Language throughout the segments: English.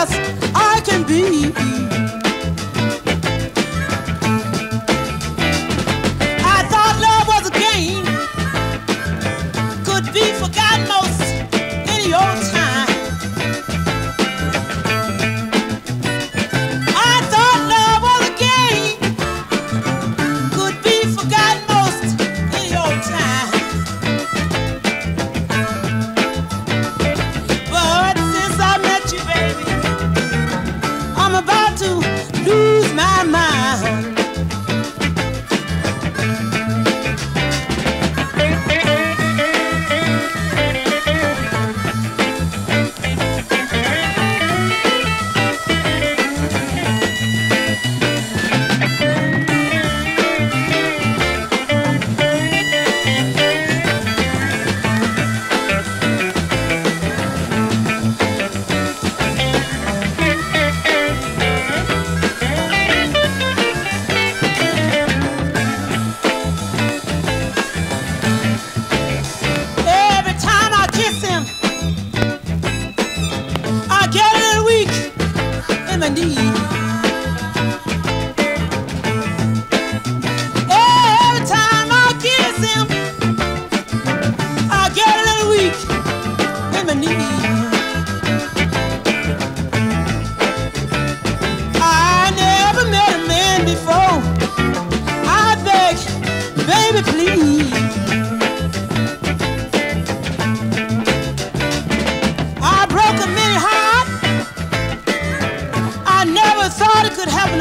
as I can be.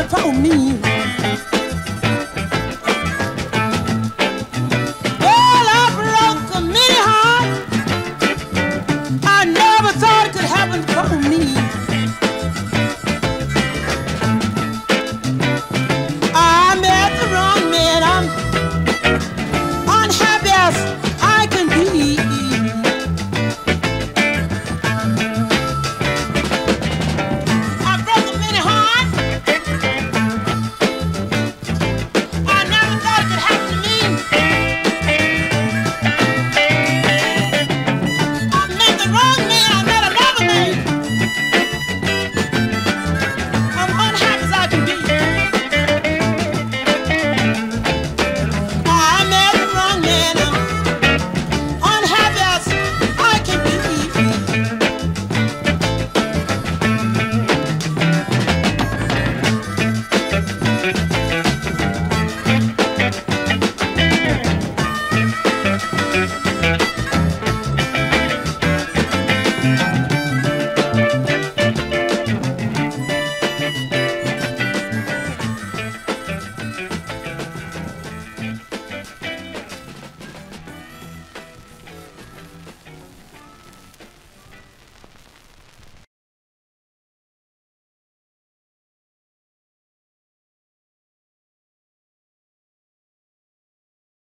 follow me.